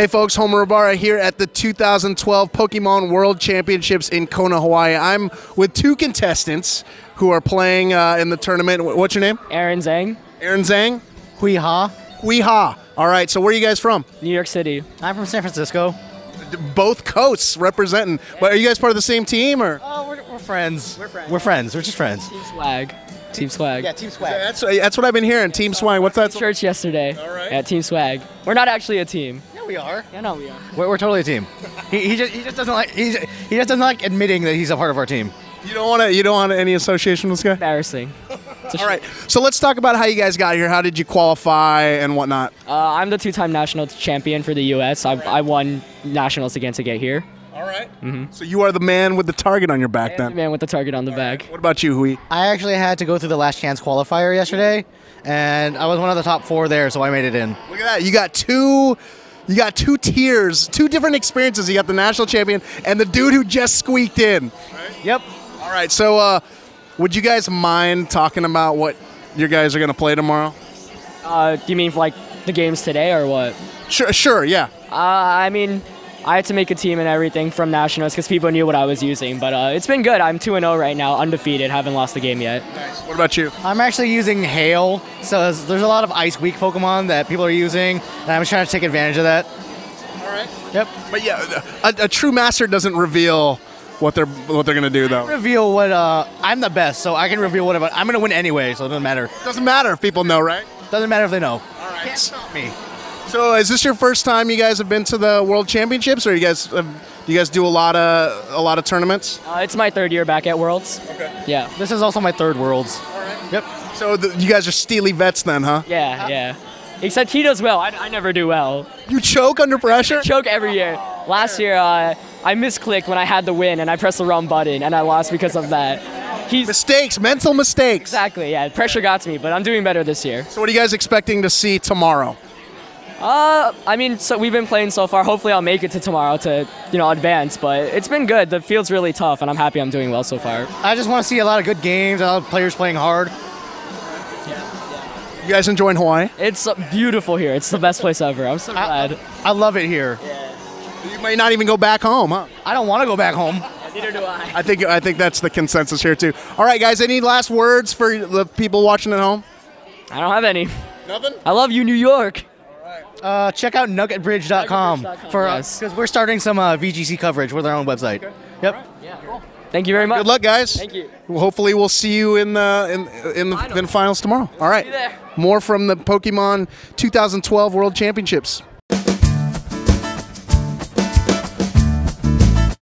Hey folks, Homer Ibarra here at the 2012 Pokemon World Championships in Kona, Hawaii. I'm with two contestants who are playing uh, in the tournament. What's your name? Aaron Zheng, Aaron Zheng? Huy Ha. Huy Ha. All right, so where are you guys from? New York City. I'm from San Francisco. Both coasts representing. But are you guys part of the same team or? Oh, we're, we're friends. We're friends. We're friends. We're just friends. Team Swag. Team Swag. Yeah, Team Swag. That's, that's what I've been hearing. Team Swag. What's that? Church yesterday. All right. At Team Swag. We're not actually a team. Yeah, we are. Yeah, no, we are. We're, we're totally a team. he, he, just, he just doesn't like he's, he just doesn't like admitting that he's a part of our team. You don't want to. You don't want any association with this guy. Embarrassing. It's a All right. So let's talk about how you guys got here. How did you qualify and whatnot? Uh, I'm the two-time national champion for the U.S. I, I won nationals again to get here. All right. So you are the man with the target on your back The then. man with the target on the bag. What about you, Huy? I actually had to go through the last chance qualifier yesterday, and I was one of the top four there, so I made it in. Look at that. You got two. You got two tiers, two different experiences. You got the national champion and the dude who just squeaked in. Yep. All right. So, uh, would you guys mind talking about what your guys are going to play tomorrow? Uh, do you mean like the games today or what? Sure. Sure. Yeah. Uh, I mean, I had to make a team and everything from nationals because people knew what I was using. But uh, it's been good. I'm 2 0 right now, undefeated. Haven't lost the game yet. Nice. What about you? I'm actually using Hail, so there's, there's a lot of Ice Weak Pokemon that people are using, and I'm trying to take advantage of that. All right. Yep. But yeah, a, a true master doesn't reveal what they're what they're going to do though. Reveal what uh, I'm the best, so I can reveal whatever. I'm gonna win anyway, so it doesn't matter. Doesn't matter if people know, right? Doesn't matter if they know. All right. Can't Stop me. So, is this your first time you guys have been to the World Championships, or you guys have, do you guys do a lot of a lot of tournaments? Uh, it's my third year back at Worlds. Okay. Yeah. This is also my third Worlds. All right. Yep. So the, you guys are steely vets then, huh? Yeah, yeah. Except he does well. I, I never do well. You choke under pressure. Choke every year. Last year, uh, I misclicked when I had the win and I pressed the wrong button and I lost because of that. He's Mistakes, mental mistakes. exactly yeah. Pressure got to me, but I'm doing better this year. So, what are you guys expecting to see tomorrow? Uh, I mean, so we've been playing so far. Hopefully, I'll make it to tomorrow to you know advance. But it's been good. The field's really tough, and I'm happy I'm doing well so far. I just want to see a lot of good games, a lot of players playing hard. Yeah. You guys enjoying Hawaii? It's uh, beautiful here. It's the best place ever. I'm so glad. I love it here. Yeah. You might not even go back home, huh? I don't want to go back home. Neither do I. I think I think that's the consensus here too. All right, guys. Any last words for the people watching at home? I don't have any. Nothing. I love you, New York. Uh, check out nuggetbridge.com Nuggetbridge.com, for yes. because we're starting some uh, VGC coverage with our own website. Yep. Yeah. Cool. Thank you very much. Good luck, guys. Thank you. Hopefully, we'll see you in the in in the Finals. in finals tomorrow. All right. there. More from the Pokemon 2012 World Championships.